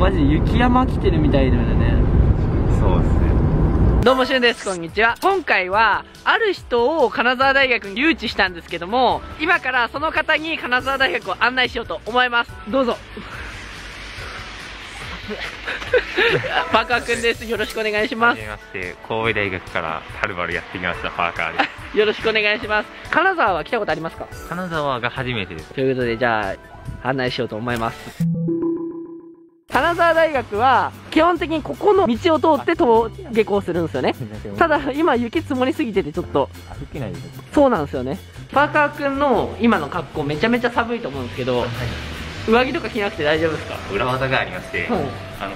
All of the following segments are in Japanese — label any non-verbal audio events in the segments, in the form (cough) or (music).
マジで雪山来てるみたいだよね。そうですね。どうもしゅんです。こんにちは。今回はある人を金沢大学に誘致したんですけども今からその方に金沢大学を案内しようと思います。どうぞ。(laughs) パーカーくんです。よろしくお願いします。はじめまして神戸大学からはるばるやってきましたパーカーです。(laughs) よろしくお願いします。金沢は来たことありますか？金沢が初めてです。ということでじゃあ案内しようと思います金沢大学は基本的にここの道を通って登下校するんですよね。ただ今雪積もりすぎててちょっと。歩けないですそうなんですよね。パーカーくんの今の格好めちゃめちゃ寒いと思うんですけど上着とか着なくて大丈夫ですか？裏技がありまして、はいあの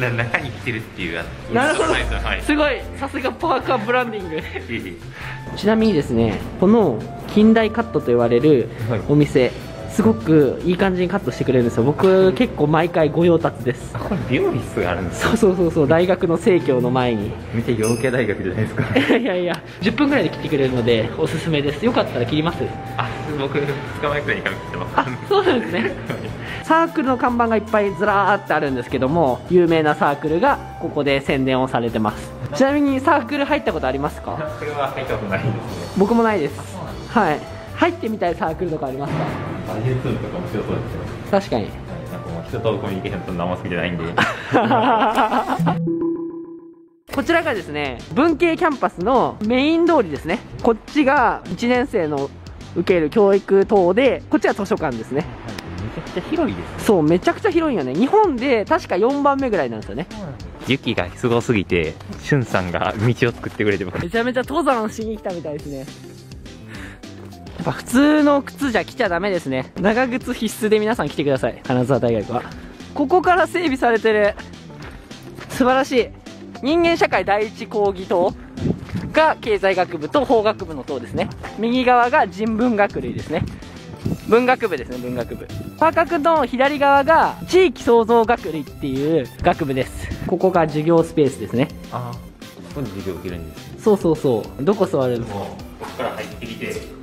な中に着てるっていうなるほど。はい。すごい。さすがパーカーブランディング。ちなみにですねこの近代カットと言われるはい。お店すごくいい感じにカットしてくれるんですよ。僕結構毎回御用達です。あこれ美容室があるんですそうそうそうそう大学の生協の前に。めっちゃ陽キャ大学じゃないですか。(laughs) いやいやいや10分ぐらいで切ってくれるのでおすすめです。よかったら切ります。あ僕2日前くらいに髪切ってます。あそうなんですね。サークルの看板がいっぱいずらーってあるんですけども有名なサークルがここで宣伝をされてます。ちなみにサークル入ったことありますか？これは入ったことないですね。僕もないです。はい。入ってみたいサークルとかありますか？バジルツールとか面白そうです。よ確かに。なんかもう人とコミュニケーションと何も好きじゃないんで。(laughs) こちらがですね文系キャンパスのメイン通りですね。こっちが1年生の受ける教育等でこっちは図書館ですね。めちゃくちゃ広いですそうめちゃくちゃ広いよね。日本で確か4番目ぐらいなんですよね。雪がすごすぎてしゅんさんが道を作ってくれてます。めちゃめちゃ登山しに来たみたいですねぱ普通の靴じゃ来ちゃダメですね。長靴必須で皆さん来てください。金沢大学は。ここから整備されてる。素晴らしい。人間社会第一講義棟が経済学部と法学部の棟ですね。右側が人文学類ですね。文学部ですね文学部。パーカー君の左側が地域創造学類っていう学部です。ここが授業スペースですね。ああここに授業受けるんですそうそうそう。どこ座る？んですかここから入ってきて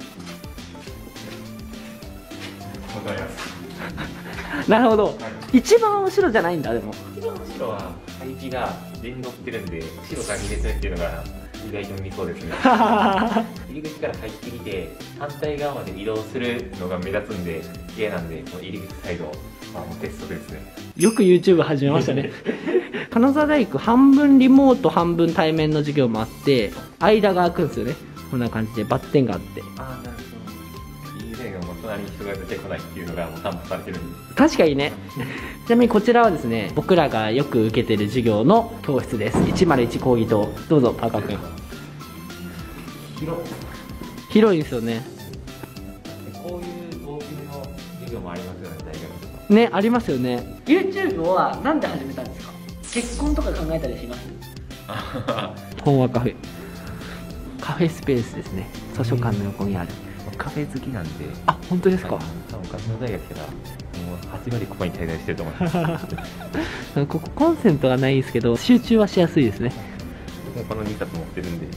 なるほど。一番後ろじゃないんだでも。一番後ろは配置が連動してるんで後ろから2列目っていうのが意外と見そうですね。(laughs) 入り口から入ってきて反対側まで移動するのが目立つんで嫌なんでこの入り口サイドまあもう鉄則ですね。よく YouTube 始めましたね。(laughs) 金沢大学半分リモート半分対面の授業もあって間が空くんですよね。こんな感じでバッテンがあって。ああなるほどいいねもう隣に人が出てこないってい。うのがもう担保されてるんで確かにね。ちなみにこちらはですね僕らがよく受けてる授業の教室です。101講義棟どうぞパーカー君。広広いですよね。こういう大きめの授業もありますよね大学。とかねありますよね。YouTube は何で始めたんですか？結婚とか考えたりします？(laughs) 本話カフェ。カフェスペースですね。図書館の横にあるカフェ好きなんで。あ本当ですか、多分金沢大学来たらもう8割ここに滞在してると思います。(laughs) ここコンセントがないですけど集中はしやすいですね。もうこの2冊持ってるんで。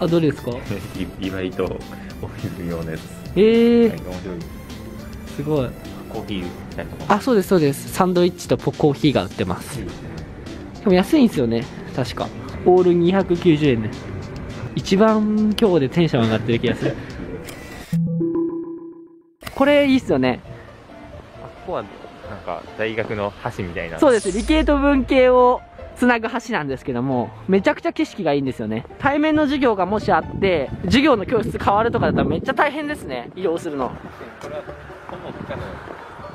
あどれですか？意外とお水用のやつ。えー、はい面白い。すごい。コーヒーあそうですそうです。サンドイッチとポコーヒーが売ってます。いいでも安いんですよね。確か。オール290円ね。一番今日でテンション上がってる気がするこれいいっすよね。あここはなんか大学の橋みたいな。そうです。理系と文系をつなぐ橋なんですけどもめちゃくちゃ景色がいいんですよね。対面の授業がもしあって授業の教室変わるとかだったらめっちゃ大変ですね。移動するの。これは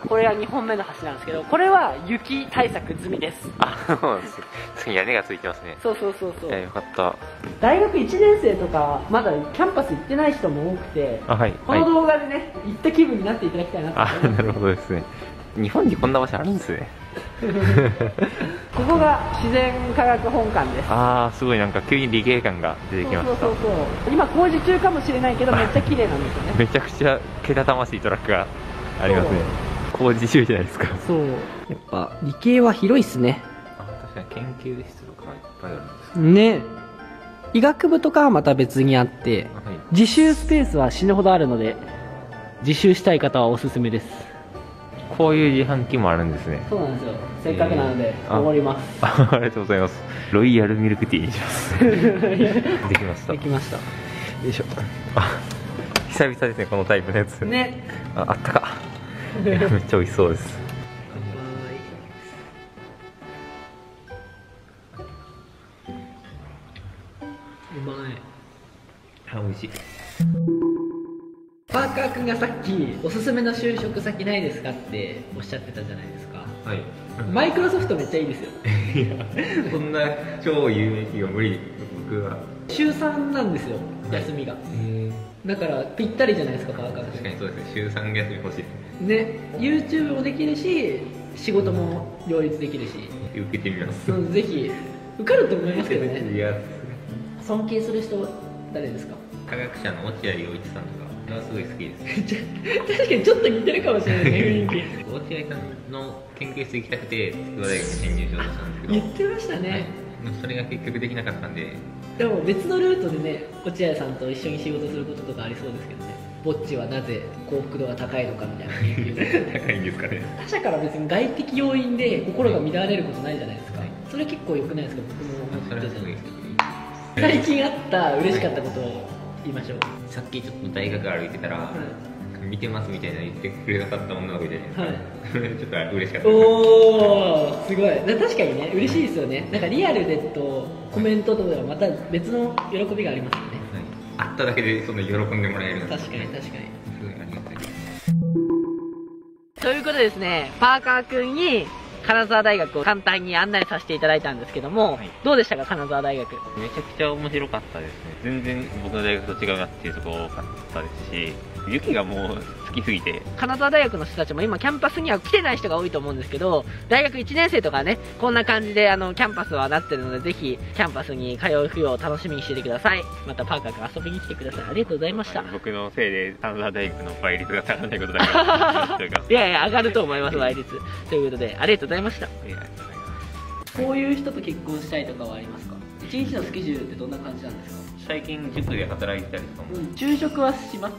これは2本目の橋なんですけどこれは雪対策済みです。あそうですよ次屋根がついてますね。そうそうそうそう。よかった。大学1年生とかまだキャンパス行ってない人も多くてあはい。はいこの動画でね、行った気分になっていただきたいなとあ思います。なるほどですね。日本にこんな場所あるんですね。(laughs) ここが自然科学本館です。ああすごいなんか急に理系感が出てきました。そうそうそうそう。今工事中かもしれないけどめっちゃ綺麗なんですよね。(laughs) めちゃくちゃけたたましいトラックがありますね工事中じゃないですか。そう。やっぱ理系は広いっすね。あ確かに研究室とかいっぱいあるんですね。医学部とかはまた別にあってはい。自習スペースは死ぬほどあるので自習したい方はおすすめです。こういう自販機もあるんですね。そうなんですよ。せっかくなのでえー。ります、あありがとうございます。ロイヤルミルクティーにします。(laughs) できました。よできました。いしょ。あ久々ですねこのタイプのやつ、ね。ああったかめ (laughs) っちゃ美味しそうです。うまい。あ美味しい。パーカー君がさっきおすすめの就職先ないですかっておっしゃってたじゃないですか。はい。マイクロソフトめっちゃいいですよ。(laughs) いやそんな超有名企業無理。僕は週3なんですよ休みが、えだからぴったりじゃないですかパーカー確か君にそうですね。週3休み欲しいですね。ね YouTube もできるし仕事も両立できるし、受けてみます。うん、ぜひ受かると思いますけどね。いや尊敬する人誰ですか？科学者の落合陽一さんとかがすごい好きです。(laughs) 確かにちょっと似てるかもしれないね (laughs) 雰囲気。落合さんの研究室行きたくて筑波大学に新入しようとしたんですけど。言ってましたね、はい。それが結局できなかったんででも別のルートでね落合さんと一緒に仕事することとかありそうですけどね。ぼっちはなぜ幸福度が高いのかみたいな。研 (laughs) 究高いんですかね。他者から別に外的要因で心が乱れることないじゃないですか、はい。それ結構良くないですか？僕も思っですか最近あった嬉しかったことを言いましょう、さっきちょっと大学歩いてたら、見てますみたいな言ってくれなかった女の子じゃないですか、はい。そ (laughs) れちょっと嬉しかった。おーすごい。な確かにね嬉しいですよね。なんかリアルでとコメントとではまた別の喜びがありますよね。はい、会っただけでそんな喜んでもらえるの確かに確かに。すごいありがたい。ということでですねパーカー君に金沢大学を簡単に案内させていただいたんですけども、はい。どうでしたか金沢大学？めちゃくちゃ面白かったですね。全然僕の大学と違うなっていうところ多かったですし雪がもう好きすぎて金沢大学の人たちも今キャンパスには来てない人が多いと思うんですけど大学1年生とかねこんな感じであのキャンパスはなってるのでぜひキャンパスに通う日を楽しみにしててください。またパーカー君遊びに来てください。ありがとうございました。僕のせいで金沢大学の倍率が下がらないことだけは (laughs) いやいや上がると思います倍率。ということでありがとうございました。いやありがとうございます。こういう人と結婚したいとかはありますか？一日のスケジュールってどんな感じなんですか？最近塾で働いてたりとかも。うん、昼食はします